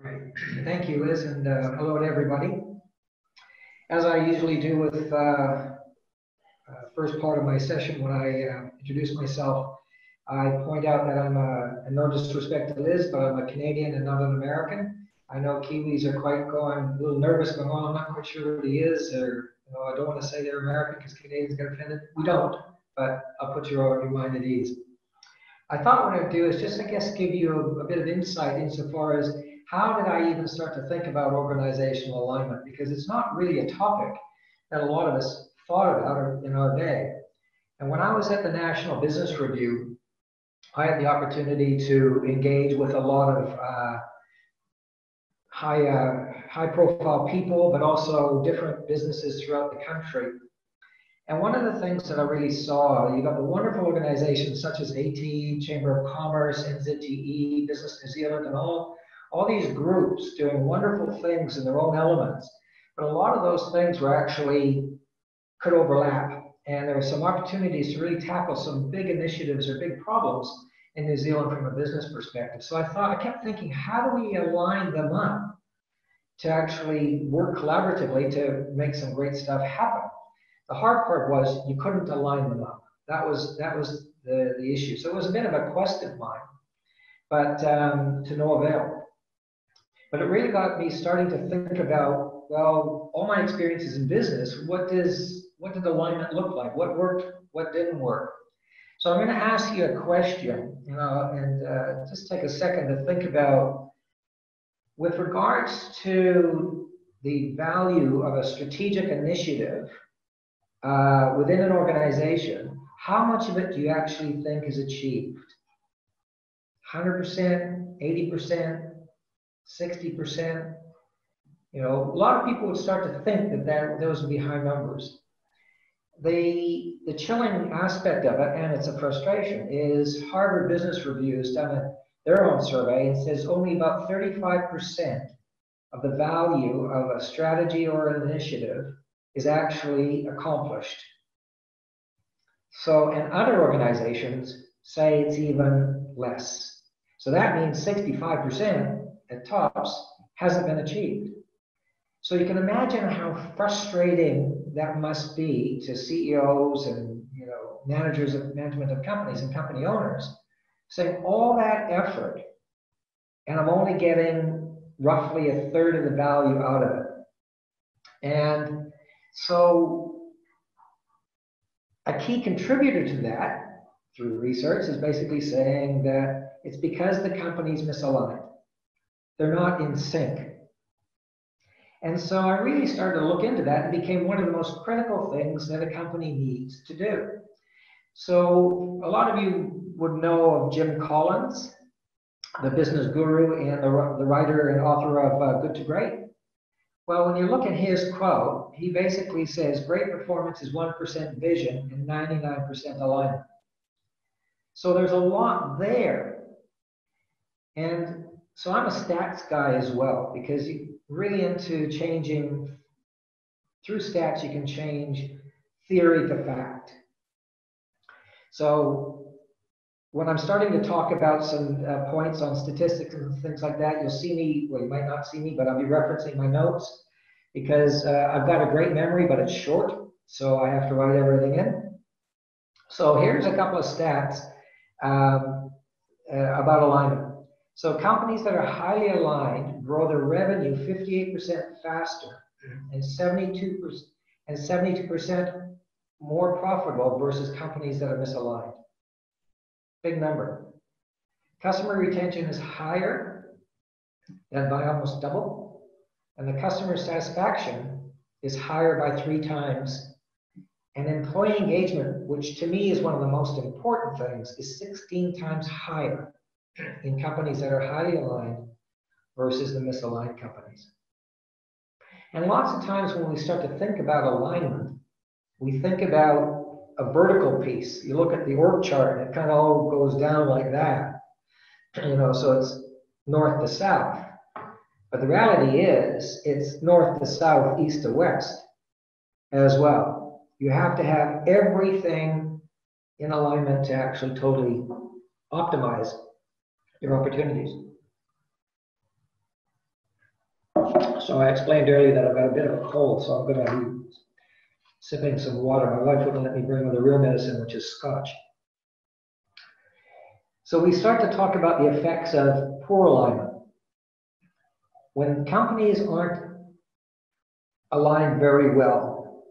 Right. Thank you, Liz, and uh, hello to everybody. As I usually do with uh, uh, first part of my session when I uh, introduce myself, I point out that I'm a, and no disrespect to Liz, but I'm a Canadian and not an American. I know Kiwis are quite going a little nervous, going, well, I'm not quite sure who he is, or you know, I don't want to say they're American because Canadians get offended. We don't, but I'll put your, your mind at ease. I thought what I'd do is just, I guess, give you a, a bit of insight insofar as how did I even start to think about organizational alignment? Because it's not really a topic that a lot of us thought about in our day. And when I was at the National Business Review, I had the opportunity to engage with a lot of uh, high, uh, high profile people, but also different businesses throughout the country. And one of the things that I really saw, you got the wonderful organizations such as ATEED, Chamber of Commerce, NZTE, Business New Zealand, and all all these groups doing wonderful things in their own elements. But a lot of those things were actually could overlap. And there were some opportunities to really tackle some big initiatives or big problems in New Zealand from a business perspective. So I thought, I kept thinking, how do we align them up to actually work collaboratively to make some great stuff happen? The hard part was you couldn't align them up. That was that was the, the issue. So it was a bit of a quest of mine, but um, to no avail. But it really got me starting to think about, well, all my experiences in business, what does what did the alignment look like? What worked? What didn't work? So I'm going to ask you a question, you know, and uh, just take a second to think about, with regards to the value of a strategic initiative uh, within an organization, how much of it do you actually think is achieved? 100%, 80%, 60%. You know, a lot of people would start to think that, that those would be high numbers. The, the chilling aspect of it, and it's a frustration, is Harvard Business Review has done a, their own survey and says only about 35% of the value of a strategy or an initiative is actually accomplished. So, and other organizations say it's even less. So that means 65% at tops hasn't been achieved. So you can imagine how frustrating that must be to CEOs and you know managers of management of companies and company owners, saying all that effort, and I'm only getting roughly a third of the value out of it. And so a key contributor to that through research is basically saying that it's because the company's misaligned. They're not in sync. And so I really started to look into that and became one of the most critical things that a company needs to do. So a lot of you would know of Jim Collins, the business guru and the, the writer and author of uh, Good to Great. Well, when you look at his quote, he basically says great performance is 1% vision and 99% alignment. So there's a lot there. And so I'm a stats guy as well because you really into changing through stats you can change theory to fact. So when I'm starting to talk about some uh, points on statistics and things like that, you'll see me, well, you might not see me, but I'll be referencing my notes because uh, I've got a great memory, but it's short. So I have to write everything in. So here's a couple of stats um, uh, about alignment. So companies that are highly aligned grow their revenue 58% faster and 72% and 72% more profitable versus companies that are misaligned. Big number. Customer retention is higher than by almost double, and the customer satisfaction is higher by three times. And employee engagement, which to me is one of the most important things, is 16 times higher in companies that are highly aligned versus the misaligned companies. And lots of times when we start to think about alignment, we think about a vertical piece. You look at the org chart and it kind of all goes down like that. You know, so it's north to south. But the reality is it's north to south, east to west as well. You have to have everything in alignment to actually totally optimize your opportunities. So I explained earlier that I've got a bit of a cold, so I'm going to be sipping some water. My wife wouldn't let me bring her the real medicine, which is scotch. So we start to talk about the effects of poor alignment. When companies aren't aligned very well,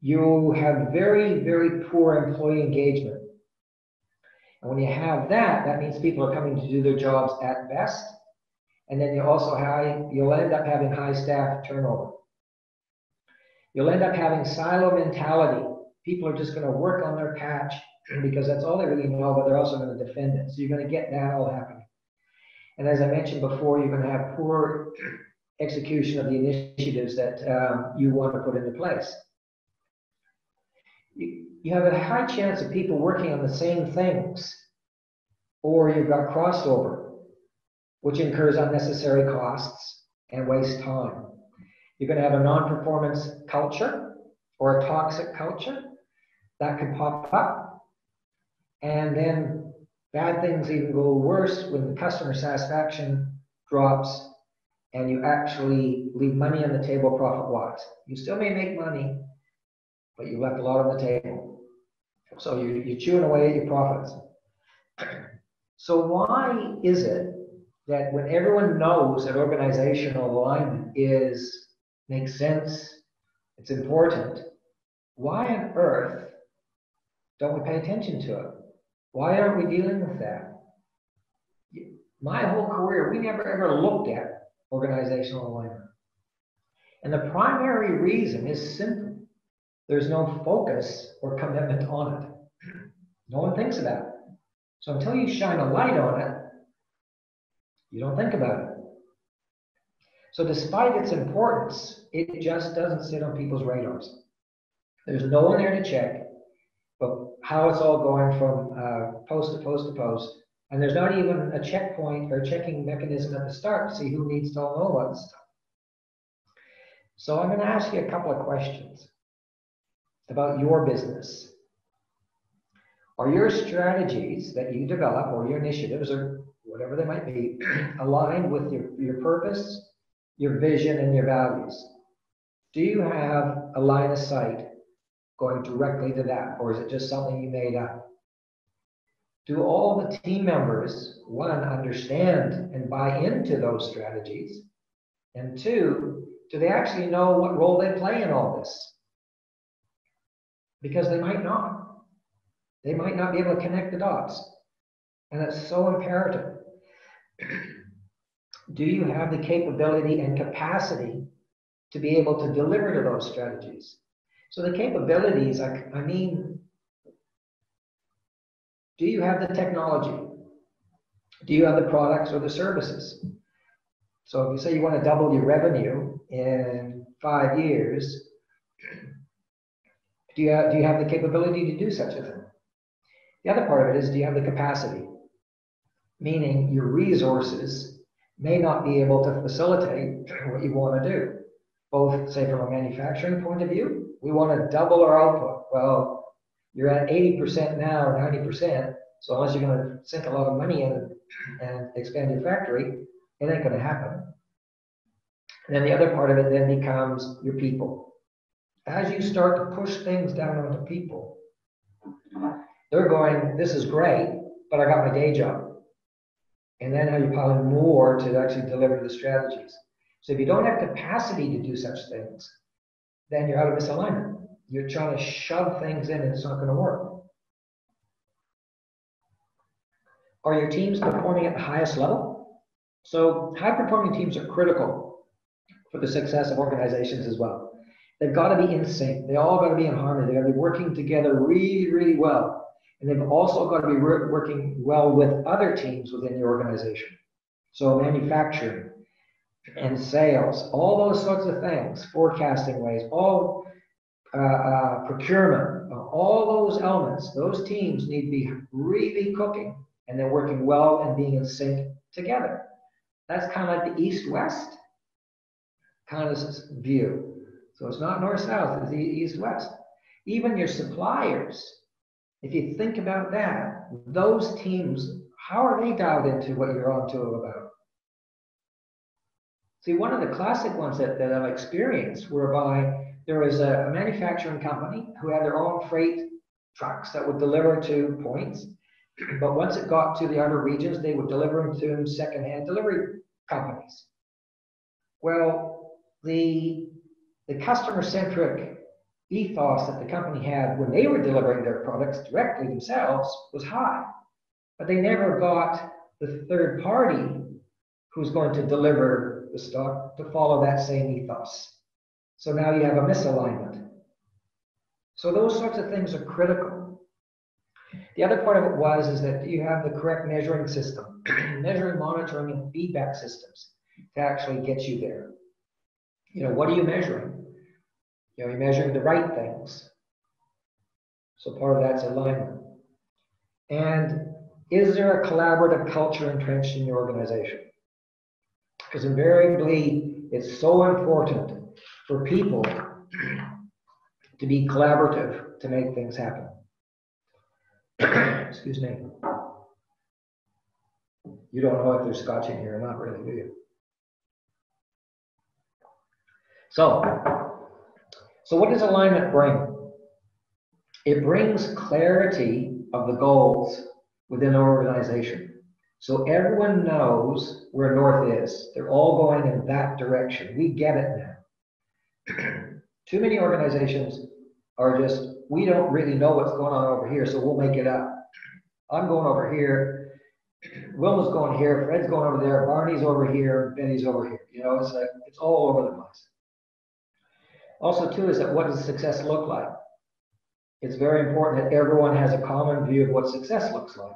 you have very, very poor employee engagement. And when you have that, that means people are coming to do their jobs at best. And then you also have, you'll end up having high staff turnover. You'll end up having silo mentality. People are just going to work on their patch because that's all they really know, but they're also going to defend it. So you're going to get that all happening. And as I mentioned before, you're going to have poor execution of the initiatives that um, you want to put into place. You have a high chance of people working on the same things, or you've got crossover, which incurs unnecessary costs and waste time. You're going to have a non-performance culture or a toxic culture that could pop up. And then bad things even go worse when the customer satisfaction drops and you actually leave money on the table profit wise. You still may make money, but you left a lot on the table. So you, you're chewing away at your profits. So why is it that when everyone knows that organizational alignment is makes sense, it's important. Why on earth don't we pay attention to it? Why aren't we dealing with that? My whole career, we never ever looked at organizational alignment. And the primary reason is simple. There's no focus or commitment on it. No one thinks about it. So until you shine a light on it, you don't think about it. So despite its importance, it just doesn't sit on people's radars. There's no one there to check but how it's all going from uh, post to post to post. And there's not even a checkpoint or checking mechanism at the start to see who needs to know what stuff. So I'm going to ask you a couple of questions about your business. Are your strategies that you develop or your initiatives or whatever they might be aligned with your, your purpose your vision and your values. Do you have a line of sight going directly to that, or is it just something you made up? Do all the team members, one, understand and buy into those strategies? And two, do they actually know what role they play in all this? Because they might not. They might not be able to connect the dots. And that's so imperative. do you have the capability and capacity to be able to deliver to those strategies? So the capabilities, I, I mean, do you have the technology? Do you have the products or the services? So if you say you want to double your revenue in five years, do you have, do you have the capability to do such a thing? The other part of it is, do you have the capacity? Meaning your resources may not be able to facilitate what you want to do. Both, say, from a manufacturing point of view, we want to double our output. Well, you're at 80% now or 90%. So unless you're going to sink a lot of money in and expand your factory, it ain't going to happen. And then the other part of it then becomes your people. As you start to push things down onto people, they're going, this is great, but I got my day job and then how you in more to actually deliver the strategies. So if you don't have capacity to do such things, then you're out of misalignment. You're trying to shove things in and it's not going to work. Are your teams performing at the highest level? So high performing teams are critical for the success of organizations as well. They've got to be in sync. They all got to be in harmony. They've got to be working together really, really well. And they've also got to be working well with other teams within the organization. So manufacturing and sales, all those sorts of things, forecasting ways, all uh, uh, procurement, all those elements, those teams need to be really cooking and they're working well and being in sync together. That's kind of like the east-west kind of view. So it's not north-south, it's east-west. Even your suppliers if you think about that, those teams, how are they dialed into what you're on to about? See, one of the classic ones that, that I've experienced whereby there was a, a manufacturing company who had their own freight trucks that would deliver to points. But once it got to the other regions, they would deliver them to secondhand delivery companies. Well, the, the customer centric ethos that the company had when they were delivering their products directly themselves was high. But they never got the third party who's going to deliver the stock to follow that same ethos. So now you have a misalignment. So those sorts of things are critical. The other part of it was is that you have the correct measuring system, measuring, monitoring, and feedback systems to actually get you there. You know, what are you measuring? You know, you're measuring the right things. So part of that's alignment. And is there a collaborative culture entrenched in your organization? Because invariably, it's so important for people to be collaborative to make things happen. Excuse me. You don't know if there's scotch in here or not, really, do you? So, so what does alignment bring? It brings clarity of the goals within an organization. So everyone knows where north is. They're all going in that direction. We get it now. Too many organizations are just, we don't really know what's going on over here, so we'll make it up. I'm going over here. Wilma's going here. Fred's going over there. Barney's over here. Betty's over here. You know, it's like it's all over the place. Also, too, is that what does success look like? It's very important that everyone has a common view of what success looks like.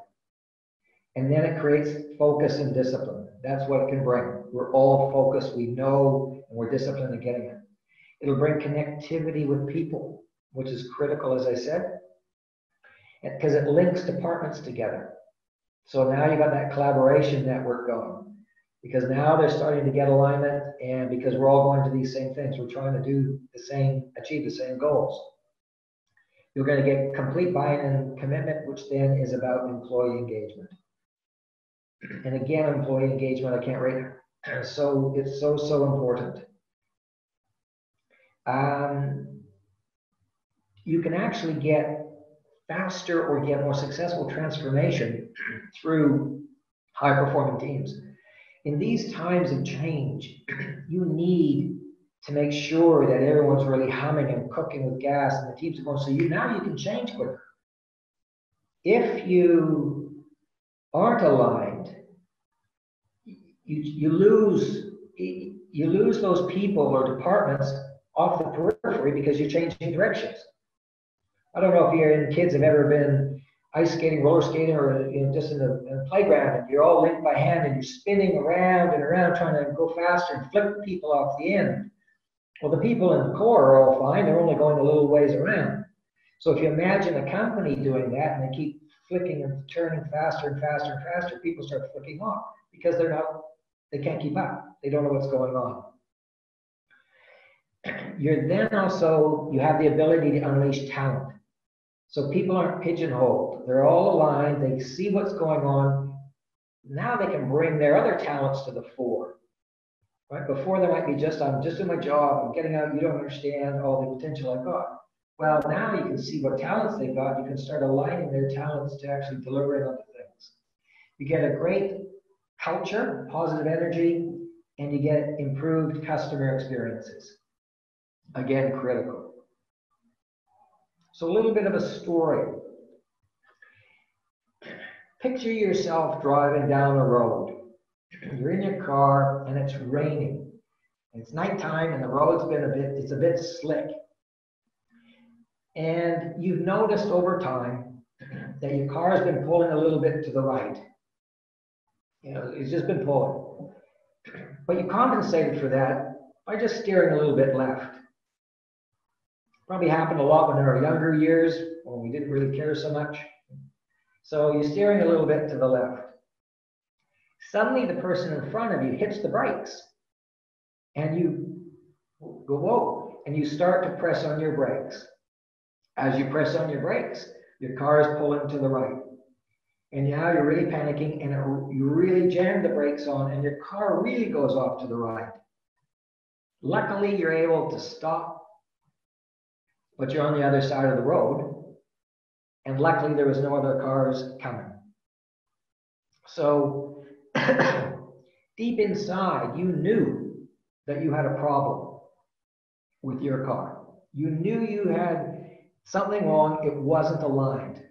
And then it creates focus and discipline. That's what it can bring. We're all focused, we know, and we're disciplined in getting it. It'll bring connectivity with people, which is critical, as I said, because it links departments together. So now you've got that collaboration network going because now they're starting to get alignment and because we're all going to these same things we're trying to do the same achieve the same goals. You're going to get complete buy-in and commitment which then is about employee engagement. And again employee engagement i can't rate so it's so so important. Um, you can actually get faster or get more successful transformation through high performing teams in these times of change, you need to make sure that everyone's really humming and cooking with gas and the teams are going. So you now you can change quicker. If you aren't aligned, you, you lose you lose those people or departments off the periphery because you're changing directions. I don't know if your kids have ever been ice skating, roller skating, or you know, just in the, playground, and you're all linked by hand and you're spinning around and around trying to go faster and flip people off the end. Well, the people in the core are all fine. They're only going a little ways around. So if you imagine a company doing that and they keep flicking and turning faster and faster and faster, people start flicking off because they're not, they can't keep up. They don't know what's going on. You're then also, you have the ability to unleash talent. So people aren't pigeonholed. They're all aligned. They see what's going on. Now they can bring their other talents to the fore. Right? Before there might be just, I'm just doing my job, I'm getting out, you don't understand all the potential I've got. Well, now you can see what talents they've got. You can start aligning their talents to actually delivering on the things. You get a great culture, positive energy, and you get improved customer experiences. Again, critical. So a little bit of a story. Picture yourself driving down a road. You're in your car and it's raining. It's nighttime and the road's been a bit, it's a bit slick. And you've noticed over time that your car has been pulling a little bit to the right. You know, it's just been pulling. But you compensated for that by just steering a little bit left. Probably happened a lot when in our younger years when we didn't really care so much. So you're steering a little bit to the left. Suddenly the person in front of you hits the brakes and you go, whoa, and you start to press on your brakes. As you press on your brakes, your car is pulling to the right. And now you're really panicking and it, you really jam the brakes on and your car really goes off to the right. Luckily, you're able to stop, but you're on the other side of the road. And luckily, there was no other cars coming. So deep inside, you knew that you had a problem with your car. You knew you had something wrong, it wasn't aligned,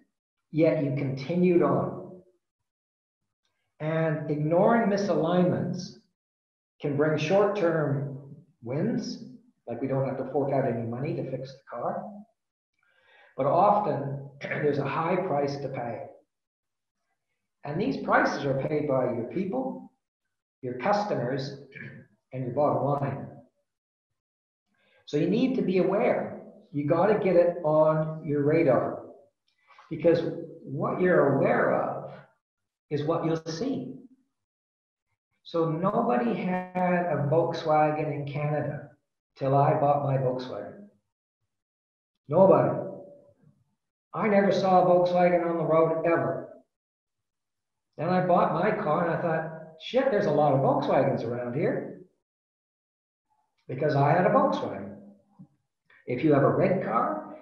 yet you continued on. And ignoring misalignments can bring short term wins, like we don't have to fork out any money to fix the car. But often there's a high price to pay. And these prices are paid by your people, your customers, and your bottom line. So you need to be aware. You got to get it on your radar because what you're aware of is what you'll see. So nobody had a Volkswagen in Canada till I bought my Volkswagen. Nobody. I never saw a Volkswagen on the road ever. Then I bought my car and I thought, shit, there's a lot of Volkswagens around here. Because I had a Volkswagen. If you have a red car,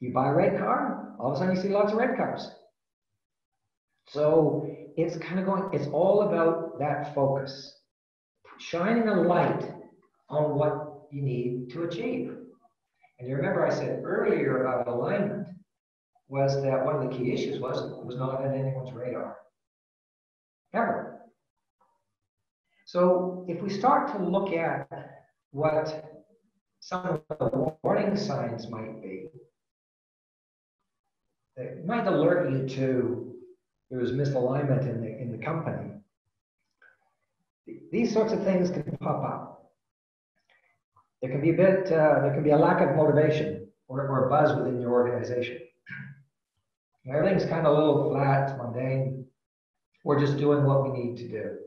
you buy a red car, all of a sudden you see lots of red cars. So it's kind of going, it's all about that focus, shining a light on what you need to achieve. And you remember I said earlier about alignment was that one of the key issues was it was not on anyone's radar. Ever. So if we start to look at what some of the warning signs might be, it might alert you to there was misalignment in the in the company. These sorts of things can pop up. There can be a bit, uh, there can be a lack of motivation or, or buzz within your organization. Everything's kind of a little flat, mundane. We're just doing what we need to do.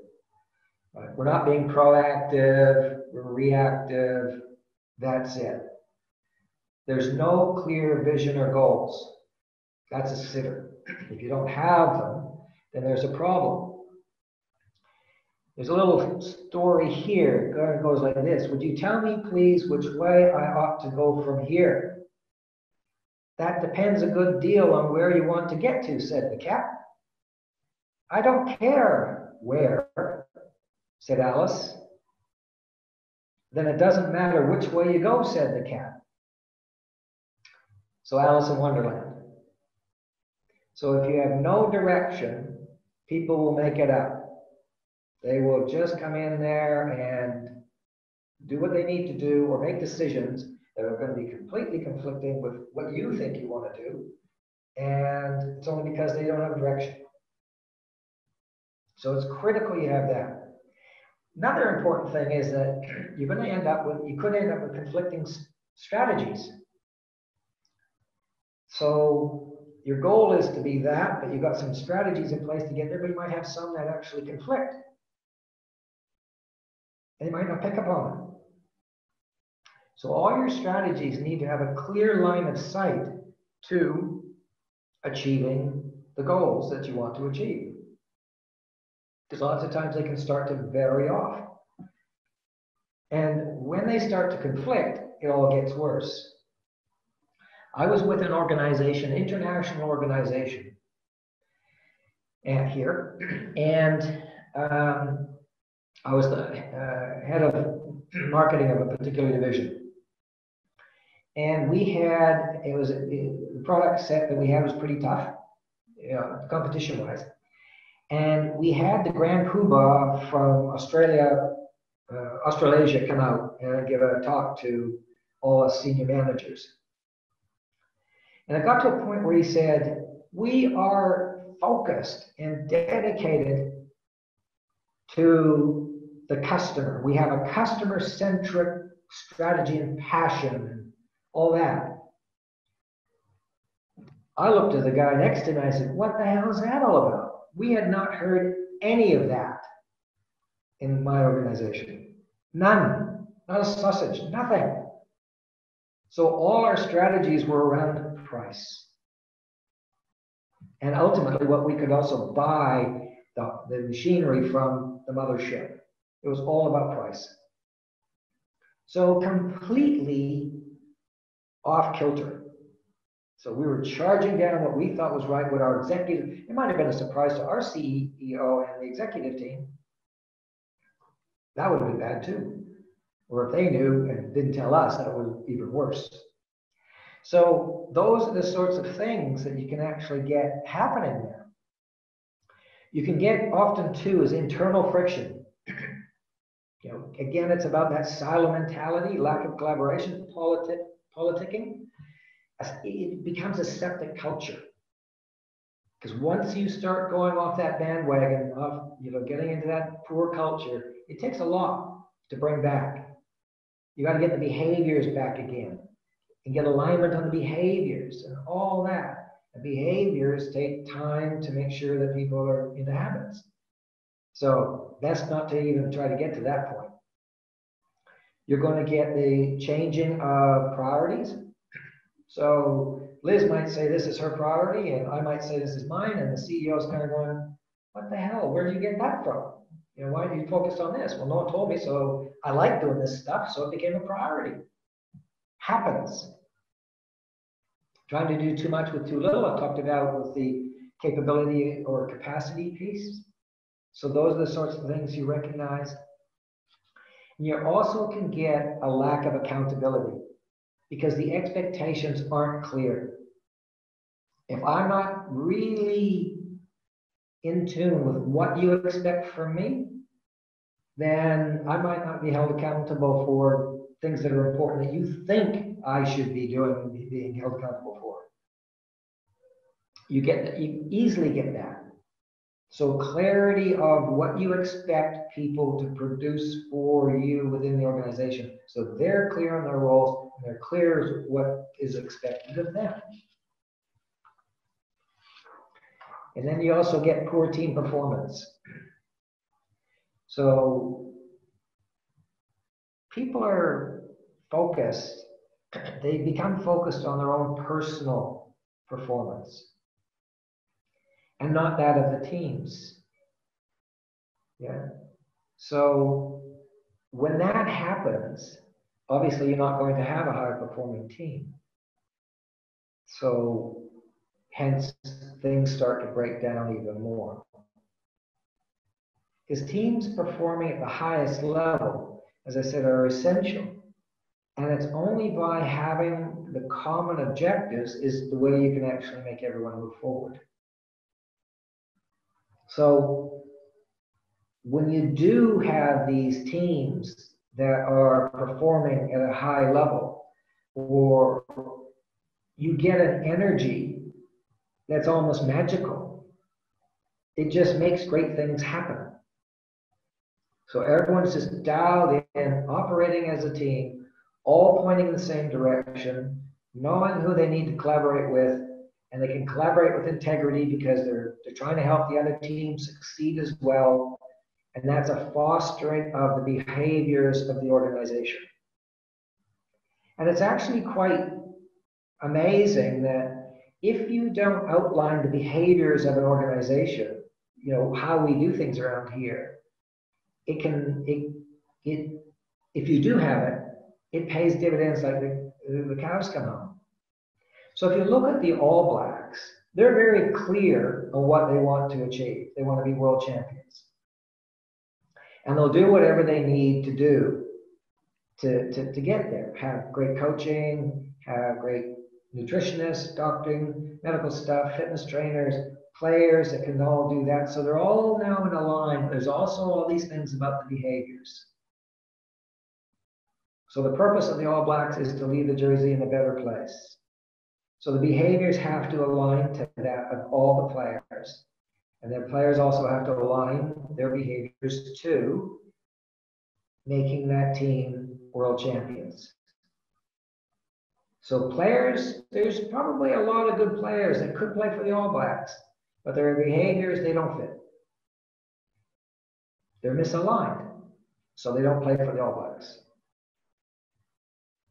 We're not being proactive, we're reactive. That's it. There's no clear vision or goals. That's a sitter. If you don't have them, then there's a problem. There's a little story here. It goes like this Would you tell me, please, which way I ought to go from here? That depends a good deal on where you want to get to, said the cat. I don't care where, said Alice. Then it doesn't matter which way you go, said the cat. So Alice in Wonderland. So if you have no direction, people will make it up. They will just come in there and do what they need to do or make decisions that are going to be completely conflicting with what you think you want to do. And it's only because they don't have direction. So it's critical you have that. Another important thing is that you're going to end up with, you could end up with conflicting strategies. So your goal is to be that, but you've got some strategies in place to get there, but you might have some that actually conflict. They might not pick up on it. So all your strategies need to have a clear line of sight to achieving the goals that you want to achieve. Because lots of times they can start to vary off. And when they start to conflict, it all gets worse. I was with an organization, international organization, and here, and um, I was the uh, head of marketing of a particular division. And we had, it was, it, the product set that we had was pretty tough, you know, competition wise. And we had the Grand Poobah from Australia, uh, Australasia come out and give a talk to all us senior managers. And it got to a point where he said, We are focused and dedicated to the customer. We have a customer centric strategy and passion and all that. I looked at the guy next to me and I said, What the hell is that all about? We had not heard any of that in my organization. None. Not a sausage. Nothing. So all our strategies were around price. And ultimately, what we could also buy the, the machinery from the mothership. It was all about price. So completely off kilter. So we were charging down what we thought was right with our executive. It might have been a surprise to our CEO and the executive team. That would have been bad too. Or if they knew and didn't tell us, that was even worse. So those are the sorts of things that you can actually get happening there. You can get often too is internal friction. You know, again, it's about that silo mentality, lack of collaboration, politi- politicking. It becomes a septic culture. Because once you start going off that bandwagon of, you know, getting into that poor culture, it takes a lot to bring back. You got to get the behaviors back again and get alignment on the behaviors and all that. The behaviors take time to make sure that people are into habits. So that's not to even try to get to that point. You're going to get the changing of priorities. So Liz might say this is her priority, and I might say this is mine, and the CEO is kind of going, "What the hell? Where did you get that from? You know, why are you focused on this?" Well, no one told me, so I like doing this stuff, so it became a priority. Happens. Trying to do too much with too little. I talked about with the capability or capacity piece. So those are the sorts of things you recognize. You also can get a lack of accountability because the expectations aren't clear. If I'm not really in tune with what you expect from me, then I might not be held accountable for things that are important that you think I should be doing, being held accountable for. You get you easily get that. So clarity of what you expect people to produce for you within the organization. So they're clear on their roles and they're clear what is expected of them. And then you also get poor team performance. So people are focused, they become focused on their own personal performance and not that of the teams. Yeah. So when that happens, obviously you're not going to have a high performing team. So hence things start to break down even more. Because teams performing at the highest level, as I said, are essential. And it's only by having the common objectives is the way you can actually make everyone move forward. So when you do have these teams that are performing at a high level, or you get an energy that's almost magical, it just makes great things happen. So everyone's just dialed in, operating as a team, all pointing in the same direction, knowing who they need to collaborate with, and they can collaborate with integrity because they're they're trying to help the other team succeed as well. And that's a fostering of the behaviors of the organization. And it's actually quite amazing that if you don't outline the behaviors of an organization, you know, how we do things around here, it can, it, it, if you do have it, it pays dividends like the, the cows come home. So if you look at the All Blacks, they're very clear on what they want to achieve. They want to be world champions. And they'll do whatever they need to do to, to, to get there. Have great coaching, have great nutritionists, doctoring, medical stuff, fitness trainers, players that can all do that. So they're all now in a line. There's also all these things about the behaviors. So the purpose of the All Blacks is to leave the jersey in a better place. So the behaviors have to align to that of all the players. And then players also have to align their behaviors to making that team world champions. So players, there's probably a lot of good players that could play for the All Blacks, but their behaviors, they don't fit. They're misaligned, so they don't play for the All Blacks.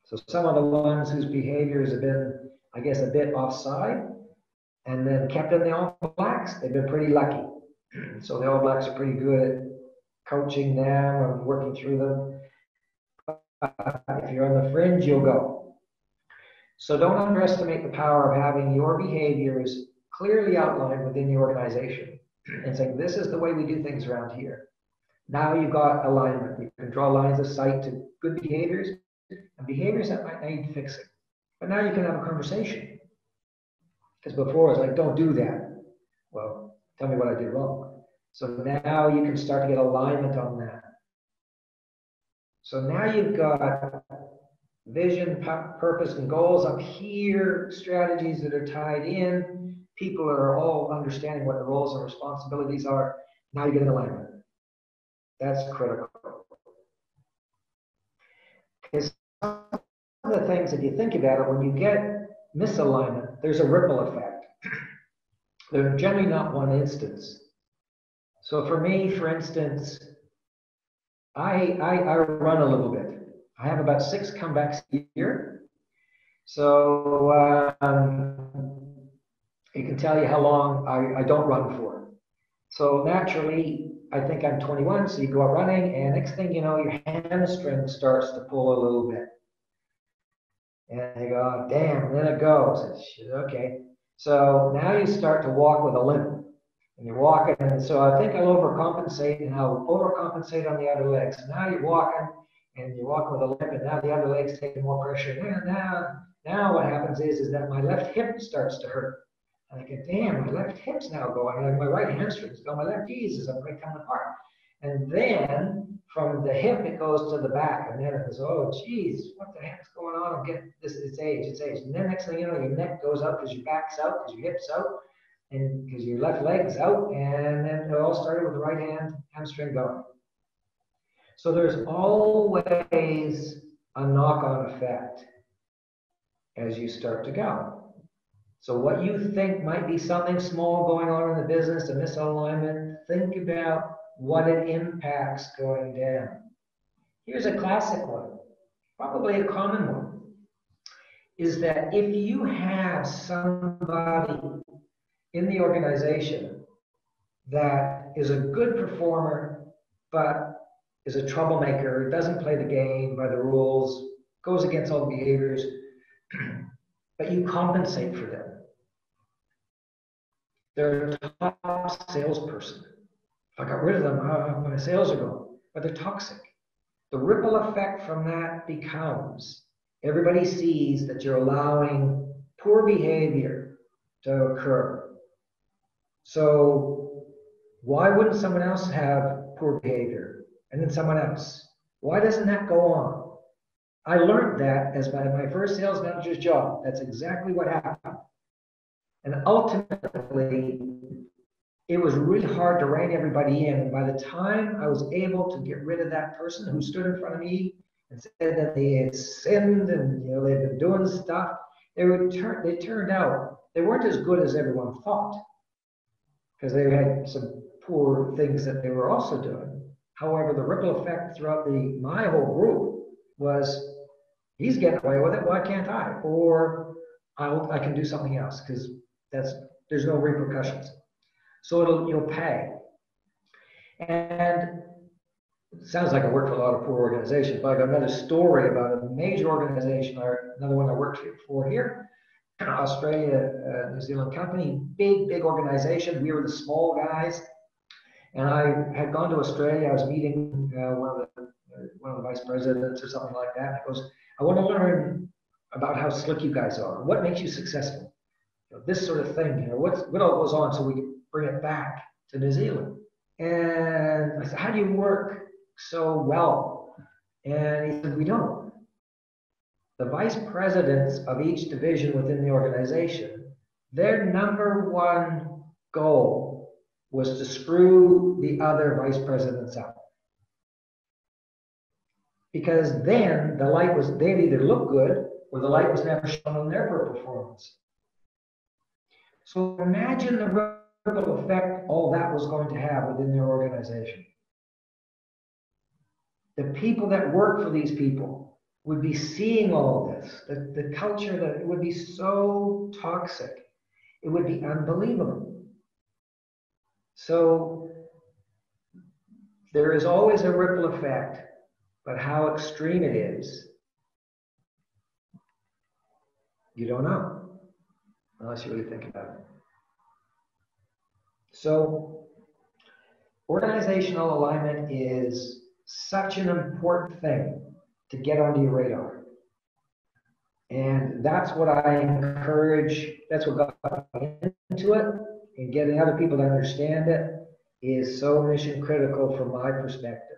So some of the ones whose behaviors have been I guess, a bit offside and then kept in the All Blacks. They've been pretty lucky. so the All Blacks are pretty good at coaching them and working through them. if you're on the fringe, you'll go. So don't underestimate the power of having your behaviors clearly outlined within the organization and saying, this is the way we do things around here. Now you've got alignment. You can draw lines of sight to good behaviors and behaviors that might need fixing. But now you can have a conversation. Because before it's like, don't do that. Well, tell me what I did wrong. So now you can start to get alignment on that. So now you've got vision, purpose, and goals up here, strategies that are tied in. People are all understanding what the roles and responsibilities are. Now you get an alignment. That's critical. Because of the things, if you think about it, when you get misalignment, there's a ripple effect. They're generally not one instance. So for me, for instance, I, I, I run a little bit. I have about six comebacks a year. So um, it can tell you how long I, I don't run for. So naturally, I think I'm 21, so you go out running, and next thing you know, your hamstring starts to pull a little bit. And you go, damn, then it goes. okay. So now you start to walk with a limp. And you're walking, and so I think I'll overcompensate, and I'll overcompensate on the other legs. Now you're walking, and you're walking with a limp, and now the other leg's taking more pressure. And now, now what happens is, is that my left hip starts to hurt. And I go, damn, my left hip's now going, and my right hamstring's going, my left knees is coming apart. And then from the hip, it goes to the back. And then it goes, oh, geez, what the heck's going on? I'm getting this, it's age, it's age. And then next thing you know, your neck goes up because your back's out, because your hip's out, and because your left leg's out. And then it all started with the right hand hamstring going. So there's always a knock on effect as you start to go. So what you think might be something small going on in the business, a misalignment, think about what it impacts going down. Here's a classic one, probably a common one, is that if you have somebody in the organization that is a good performer, but is a troublemaker, doesn't play the game by the rules, goes against all the behaviors, but you compensate for them. They're a top salesperson. If I got rid of them, uh, my sales are going. But they're toxic. The ripple effect from that becomes everybody sees that you're allowing poor behavior to occur. So why wouldn't someone else have poor behavior and then someone else? Why doesn't that go on? I learned that as my first sales manager's job. That's exactly what happened. And ultimately, it was really hard to rein everybody in. And by the time I was able to get rid of that person who stood in front of me and said that they had sinned and you know they'd been doing stuff, they would turn they turned out they weren't as good as everyone thought because they had some poor things that they were also doing. However, the ripple effect throughout the my whole group was he's getting away with it, why can't I? Or I'll, I can do something else because that's there's no repercussions. So it'll you'll pay. And it sounds like I work for a lot of poor organizations, but I got another story about a major organization, or another one I worked for here, Australia, uh, New Zealand company, big, big organization. We were the small guys. And I had gone to Australia. I was meeting uh, one of the uh, one of the vice presidents or something like that. And he goes, I want to learn about how slick you guys are. What makes you successful? you know, this sort of thing. You know, what's, what all goes on so we can bring it back to New Zealand. And I said, how do you work so well? And he said, we don't. The vice presidents of each division within the organization, their number one goal was to screw the other vice presidents up. Because then the light was, they'd either look good or the light was never shown on their performance. So imagine the ripple effect all that was going to have within their organization. The people that work for these people would be seeing all of this, the, the culture that it would be so toxic. It would be unbelievable. So there is always a ripple effect But how extreme it is, you don't know unless you really think about it. So, organizational alignment is such an important thing to get onto your radar. And that's what I encourage, that's what got me into it, and getting other people to understand it is so mission critical from my perspective.